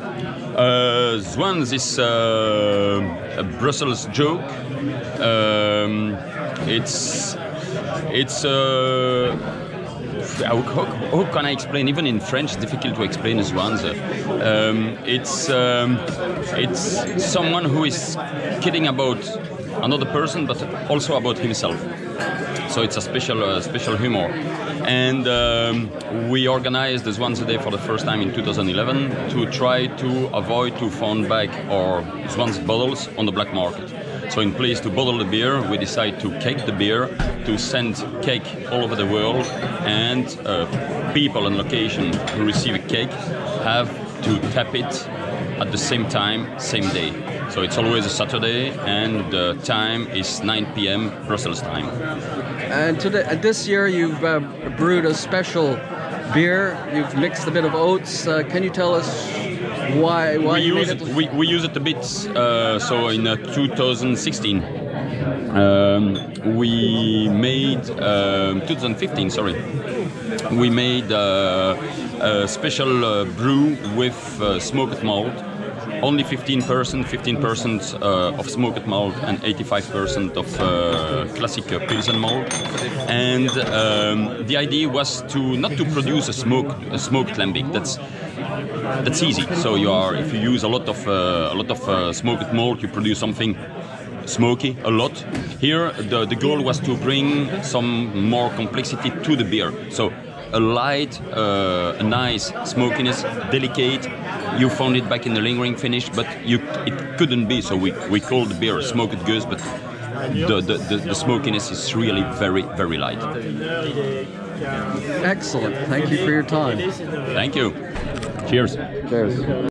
Uh, Zwanze is uh, a Brussels joke. Um, it's it's uh, how, how, how can I explain? Even in French, it's difficult to explain as Zwanze. Um, it's um, it's someone who is kidding about another person, but also about himself. So it's a special uh, special humor. And um, we organized this Zwanze Day for the first time in 2011 to try to avoid to find back our Zwanze bottles on the black market. So in place to bottle the beer, we decide to cake the beer, to send cake all over the world, and uh, people and location who receive a cake have to tap it at the same time, same day. So it's always a Saturday, and the time is 9 p.m. Brussels time. And today, uh, this year, you've uh, brewed a special beer. You've mixed a bit of oats. Uh, can you tell us why? Why we you use it, it? we, we use it a bit. Uh, so in uh, 2016, um, we made um 2015. Sorry, we made uh, a special uh, brew with uh, smoked malt. Only 15%, 15% uh, of smoked malt and 85% of uh, classic uh, pilsen malt. And um, the idea was to not to produce a smoked a smoked lambic. That's that's easy. So you are if you use a lot of a lot of smoked malt, you produce something smoky a lot. Here the, the goal was to bring some more complexity to the beer. So a light, uh, a nice smokiness, delicate. You found it back in the lingering finish, but you it couldn't be. So we, we called the beer a smoked gueuze, but the, the, the, the smokiness is really very very light. Excellent. Thank you for your time. Thank you. Cheers. Cheers.